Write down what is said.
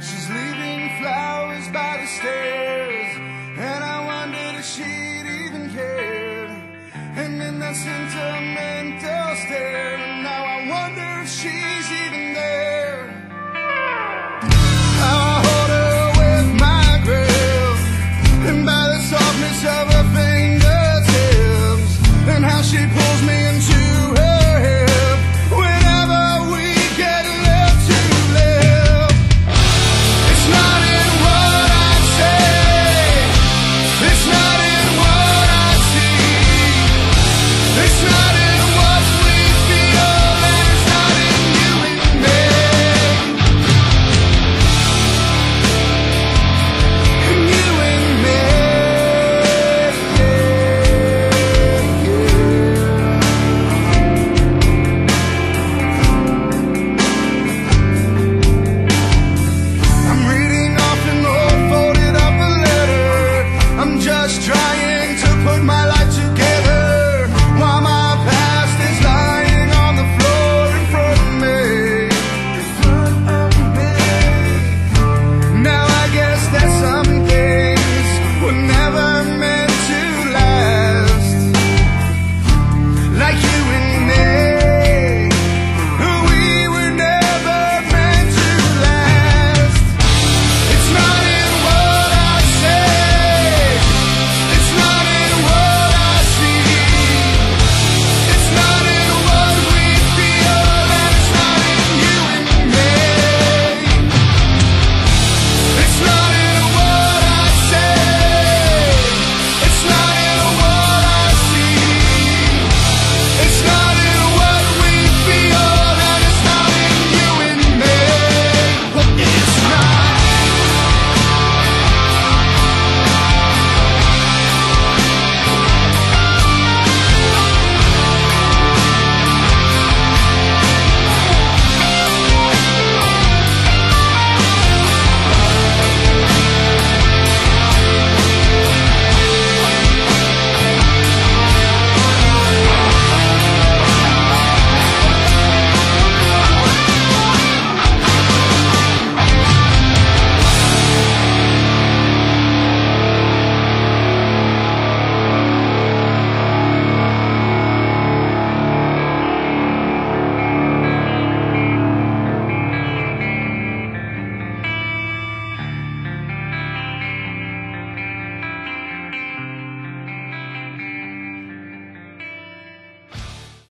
She's leaving flowers by the stairs, and I wondered if she'd even cared. And then that sentimental stare, now I wonder if she's try never